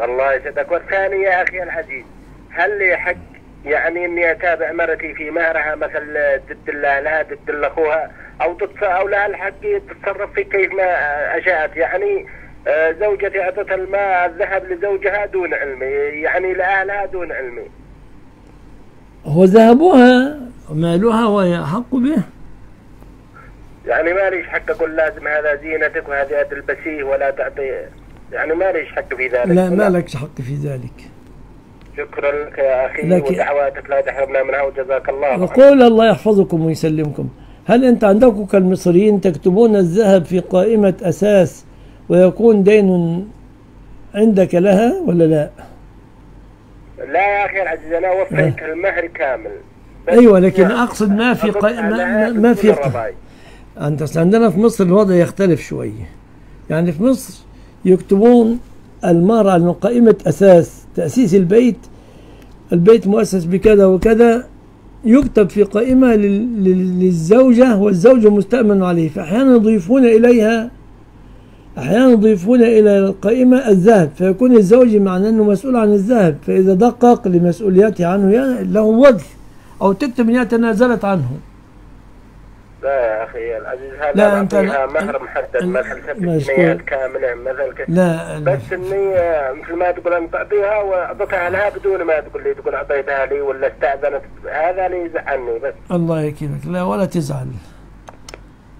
الله يسعدك. والثاني يا أخي العزيز هل لي حق يعني إني أتابع مرتي في مهرها مثل ضد لها ضد أخوها أو ضد أو لها الحق تتصرف في كيف ما أشاءت. يعني آه، زوجتي اعطت الماء الذهب لزوجها دون علمي يعني لاهلها دون علمي هو ذهبها ومالها وهي أحق به؟ يعني ما ليش حق أقول لازم هذا زينتك وهذا تلبسيه ولا تعطي يعني ما ليش حق في ذلك؟ لا ما لكش حق في ذلك. شكرا لك يا أخي لكن- ودعواتك لا تحرمنا منها وجزاك الله خير. وقول الله يحفظكم ويسلمكم. هل أنت عندكم كالمصريين تكتبون الذهب في قائمة أساس ويكون دين عندك لها ولا لا؟ لا يا أخي العزيز أنا وفيت المهر كامل. أيوة لكن أقصد ما في قائمة عليها ما, ما في الربايع. أنت عندنا في مصر الوضع يختلف شوية يعني في مصر يكتبون المهر على قائمة أساس تأسيس البيت البيت مؤسس بكذا وكذا يكتب في قائمة لل- لل- للزوجة والزوج مستأمن عليه. فأحيانا يضيفون إليها أحيانا يضيفون إلى القائمة الذهب. فيكون الزوج معناه أنه مسؤول عن الذهب. فإذا دقق لمسؤوليته عنه ي- له وظف أو تكتب أنها تنازلت عنه. لا يا أخي العزيز هذا لا، أنت- نعطيها مهر محدد ست مشكور. جنيهات كاملة مثل كذا. لا بس إني آه، مثل ما تقول أنت تعطيها وأعطيتها لها بدون ما تقول لي تقول أعطيتها لي ولا استأذنت. هذا اللي يزعلني بس. الله يكرمك. لا ولا تزعل.